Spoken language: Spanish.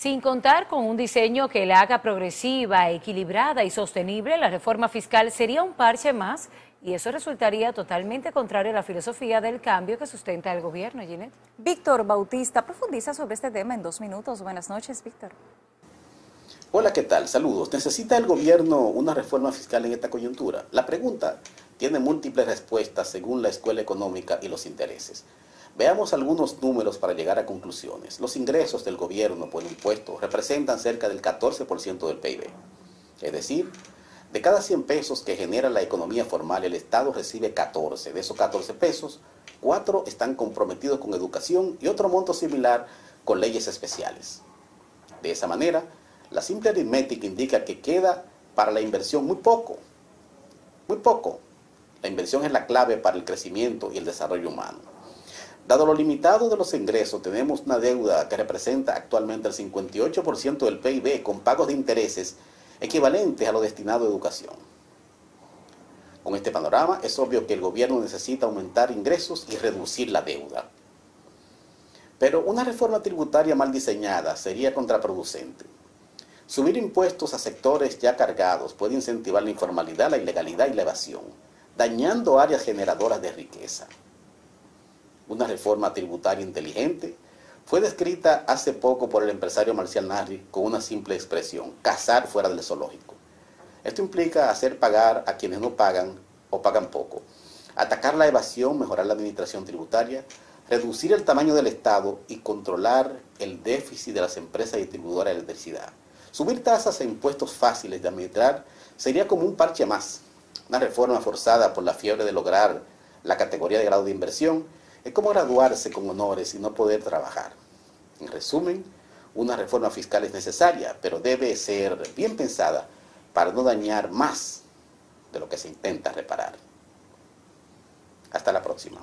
Sin contar con un diseño que la haga progresiva, equilibrada y sostenible, la reforma fiscal sería un parche más y eso resultaría totalmente contrario a la filosofía del cambio que sustenta el gobierno, Ginette. Víctor Bautista profundiza sobre este tema en dos minutos. Buenas noches, Víctor. Hola, ¿qué tal? Saludos. ¿Necesita el gobierno una reforma fiscal en esta coyuntura? La pregunta tiene múltiples respuestas según la escuela económica y los intereses. Veamos algunos números para llegar a conclusiones. Los ingresos del gobierno por impuestos representan cerca del 14% del PIB. Es decir, de cada 100 pesos que genera la economía formal, el Estado recibe 14. De esos 14 pesos, 4 están comprometidos con educación y otro monto similar con leyes especiales. De esa manera, la simple aritmética indica que queda para la inversión muy poco. Muy poco. La inversión es la clave para el crecimiento y el desarrollo humano. Dado lo limitado de los ingresos, tenemos una deuda que representa actualmente el 58% del PIB con pagos de intereses equivalentes a lo destinado a educación. Con este panorama, es obvio que el gobierno necesita aumentar ingresos y reducir la deuda. Pero una reforma tributaria mal diseñada sería contraproducente. Subir impuestos a sectores ya cargados puede incentivar la informalidad, la ilegalidad y la evasión, dañando áreas generadoras de riqueza una reforma tributaria inteligente, fue descrita hace poco por el empresario Marcial Narri con una simple expresión, cazar fuera del zoológico. Esto implica hacer pagar a quienes no pagan o pagan poco, atacar la evasión, mejorar la administración tributaria, reducir el tamaño del Estado y controlar el déficit de las empresas distribuidoras de electricidad. Subir tasas e impuestos fáciles de administrar sería como un parche más, una reforma forzada por la fiebre de lograr la categoría de grado de inversión es como graduarse con honores y no poder trabajar. En resumen, una reforma fiscal es necesaria, pero debe ser bien pensada para no dañar más de lo que se intenta reparar. Hasta la próxima.